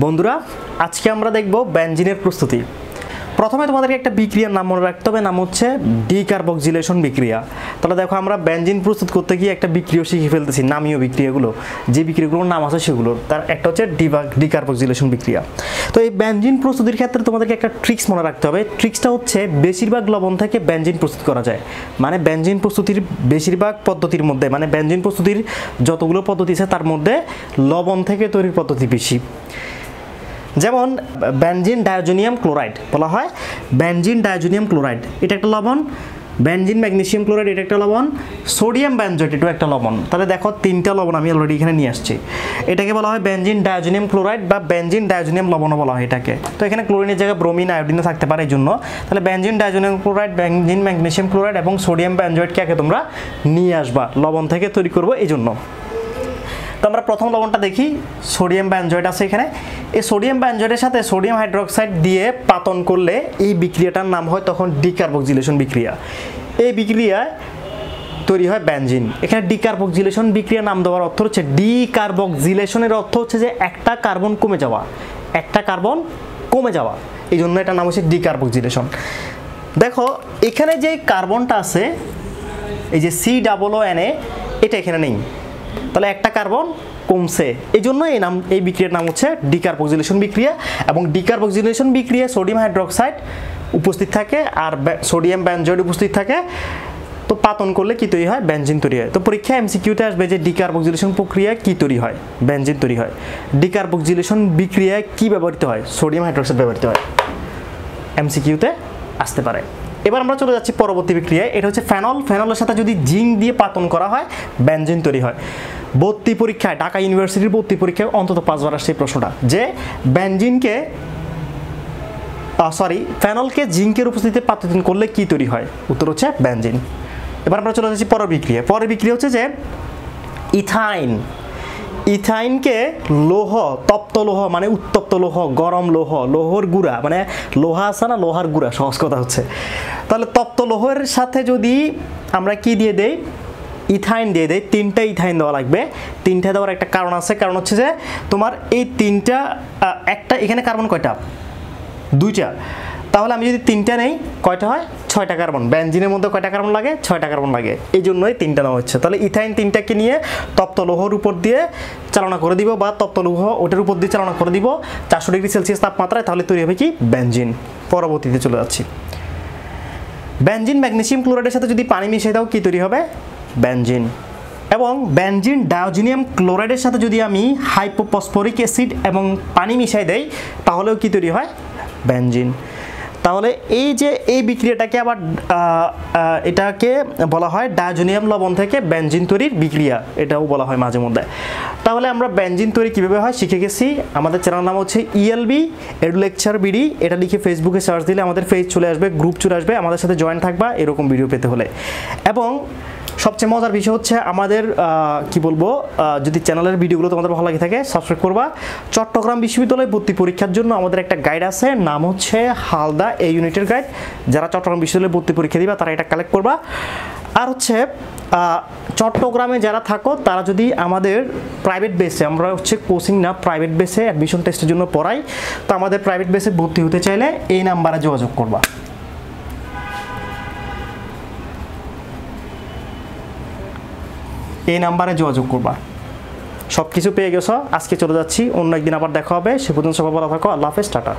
বন্ধুরা, আজকে আমরা দেখব বেঞ্জিনের প্রস্তুতি। প্রথমে তোমাদেরকে একটা বিক্রিয়ার নাম মনে রাখতে হবে, নাম হচ্ছে ডিকার্বক্সিলেশন বিক্রিয়া। তাহলে দেখো, আমরা বেঞ্জিন প্রস্তুত করতে গিয়ে একটা বিক্রিয়া শিখে ফেলতেছি, নামীয় বিক্রিয়াগুলো। যে বিক্রিয়াগুলোর নাম আছে সেগুলোর তার একটা হচ্ছে ডিকার্বক্সিলেশন বিক্রিয়া। তো এই বেঞ্জিন প্রস্তুতির ক্ষেত্রে তোমাদেরকে একটা ট্রিক্স মনে রাখতে হবে। ট্রিক্সটা হচ্ছে, বেশিরভাগ লবণ থেকে বেঞ্জিন প্রস্তুত করা যায়। মানে বেঞ্জিন প্রস্তুতির বেশিরভাগ পদ্ধতির মধ্যে মানে বেঞ্জিন প্রস্তুতির যতগুলো পদ্ধতি আছে, তার মধ্যে লবণ থেকে তৈরির পদ্ধতি বেশি। যেমন বেনজিন ডায়োজোনিয়াম ক্লোরাইড বলা হয়। বেনজিন ডায়োজোনিয়াম ক্লোরাইড, এটা একটা লবণ। বেনজিন ম্যাগনেশিয়াম ক্লোরাইড, এটা একটা লবণ। সোডিয়াম ব্যানজয়েট এটাও একটা লবণ। তাহলে দেখো তিনটা লবণ আমি অলরেডি এখানে নিয়ে আসছি। এটাকে বলা হয় বেনজিন ডায়োজোনিয়াম ক্লোরাইড বা বেনজিন ডায়োজোনিয়াম লবণও বলা হয় এটাকে। তো এখানে ক্লোরিনের জায়গায় ব্রোমিন আয়োডিনও থাকতে পারে এই জন্য তাহলে benzene diazonium chloride, benzene magnesium chloride এবং সোডিয়াম ব্যানজয়েটকে আগে তোমরা নিয়ে আসবা, লবণ থেকে তৈরি করব এই জন্য তো আমরা প্রথম লবণটা দেখি, সোডিয়াম ব্যানজয়েড আছে এখানে। এই সোডিয়াম ব্যানজয়েডের সাথে সোডিয়াম হাইড্রোক্সাইড দিয়ে পাতন করলে এই বিক্রিয়াটার নাম হয় তখন ডিকার্বক্সিলেশন বিক্রিয়া। এই বিক্রিয়ায় তৈরি হয় ব্যানজিন এখানে ডিকার্বক্সিলেশন বিক্রিয়া নাম দেওয়ার অর্থ হচ্ছে ডিকার্বক্সিলেশনের অর্থ হচ্ছে যে একটা কার্বন কমে যাওয়া। একটা কার্বন কমে যাওয়া। এই জন্য এটার নাম হচ্ছে ডিকার্বক্সিলেশন দেখো, এখানে যে কার্বনটা আছে, এই যে সি ডাবল ও এন এ এটা এখানে নেই। তাহলে একটা কার্বন কমছে। এই জন্য এই নাম, এই বিক্রিয়ার নাম হচ্ছে ডিকার্বক্সিলেশন বিক্রিয়া এবং ডিকার্বক্সিলেশন বিক্রিয়া সোডিয়াম হাইড্রোক্সাইড উপস্থিত থাকে আর সোডিয়াম ব্যানজয়েড উপস্থিত থাকে। তো পাতন করলে কি তৈরি হয়? বেঞ্জিন তৈরি হয়। তো পরীক্ষা এমসিকিউতে আসবে যে ডিকার্বক্সিলেশন প্রক্রিয়া কি তৈরি হয়? বেঞ্জিন তৈরি হয়। ডিকার্বক্সিলেশন বিক্রিয়ায় কি ব্যবহৃত হয়? সোডিয়াম হাইড্রোক্সাইড ব্যবহৃত হয়। এমসিকিউতে আসতে পারে। এবার আমরা চলে যাচ্ছি পরবর্তী বিক্রিয়ায়। এটা হচ্ছে ফ্যানল ফ্যানলের সাথে যদি জিঙ্ক দিয়ে পাতন করা হয় ব্যঞ্জিন তৈরি হয়। ভর্তি পরীক্ষায়, ঢাকা ইউনিভার্সিটির ভর্তি পরীক্ষায় অন্তত পাঁচবার আসছে এই প্রশ্নটা। যে বেঞ্জিনকে সরি ফ্যানলকে জিঙ্কের উপস্থিতিতে পাতন করলে কি তৈরি হয়? উত্তর হচ্ছে ব্যঞ্জিন এবার আমরা চলে যাচ্ছি পরের বিক্রিয়া পরের বিক্রিয়া হচ্ছে যে ইথাইন। ইথাইনকে লোহ, তপ্ত লোহ মানে উত্তপ্ত লোহ, গরম লোহ, লোহর গুঁড়া মানে লোহা আছে না, লোহার গুঁড়া, সহজ কথা হচ্ছে। তাহলে তপ্ত লোহের সাথে যদি আমরা কি দিয়ে দেই? ইথাইন দিয়ে দেয় তিনটা ইথাইন দেওয়া লাগবে। তিনটা দেওয়ার একটা কারণ আছে, কারণ হচ্ছে যে তোমার এই তিনটা একটা এখানে কার্বন কয়টা? দুইটা। তাহলে আমি যদি তিনটা নেই, কয়টা হয়? ছয়টা কার্বন। বেঞ্জিনের মধ্যে কয়টা কার্বন লাগে? ছয়টা কার্বন লাগে। এই জন্যই তিনটা নেওয়া হচ্ছে। তাহলে ইথাইন তিনটাকে নিয়ে তপ্ত লোহর উপর দিয়ে চালনা করে দিব বা তপ্ত লোহ ওটার উপর দিয়ে চালনা করে দিব চারশো ডিগ্রি সেলসিয়াস তাপমাত্রায়, তাহলে তৈরি হবে কি? বেঞ্জিন পরবর্তীতে চলে যাচ্ছি। বেঞ্জিন ম্যাগনেসিয়াম ক্লোরাইডের সাথে যদি পানি মিশিয়ে দাও, কি তৈরি হবে? বেঞ্জিন এবং বেনজিন ডায়োজিনিয়াম ক্লোরাইডের সাথে যদি আমি হাইপোপসফরিক অ্যাসিড এবং পানি মিশাই দেই, তাহলেও কি তৈরি হয়? বেনজিন। তাহলে এই যে এই বিক্রিয়াটাকে আবার এটাকে বলা হয় ডায়োজোনিয়াম লবণ থেকে ব্যঞ্জিন তৈরির বিক্রিয়া, এটাও বলা হয় মাঝে মধ্যে। তাহলে আমরা ব্যঞ্জিন তৈরি কীভাবে হয় শিখে গেছি। আমাদের চ্যানেল নাম হচ্ছে ইএলবি এডু লেকচার বিডি এটা লিখে ফেসবুকে সার্চ দিলে আমাদের ফেজ চলে আসবে গ্রুপ চলে আসবে, আমাদের সাথে জয়েন থাকবা এরকম ভিডিও পেতে হলে। এবং সবচেয়ে মজার বিষয় হচ্ছে আমাদের কি বলব যদি চ্যানেলের ভিডিওগুলো তোমাদের ভালো লাগে থাকে সাবস্ক্রাইব করবা। চট্টগ্রাম বিশ্ববিদ্যালয় ভর্তি পরীক্ষার জন্য আমাদের একটা গাইড আছে, নাম হচ্ছে হালদা এই ইউনিটের গাইড যারা চট্টগ্রাম বিশ্ববিদ্যালয়ে ভর্তি পরীক্ষা দিবা, তারা এটা কালেক্ট করবা। আর হচ্ছে চট্টগ্রামে যারা থাকো, তারা যদি আমাদের প্রাইভেট বেসে আমরা হচ্ছে কোচিং না প্রাইভেট বেসে অ্যাডমিশন টেস্টের জন্য পড়াই, তো আমাদের প্রাইভেট বেসে ভর্তি হতে চাইলে এই নাম্বারে যোগাযোগ করবা। এই নাম্বারে যোগাযোগ করবা। সব কিছু পেয়ে গেছো, আজকে চলে যাচ্ছি, অন্য একদিন আবার দেখা হবে। সে পর্যন্ত সবাই ভালো থাকো, আল্লাহ হাফেজ, টাটা।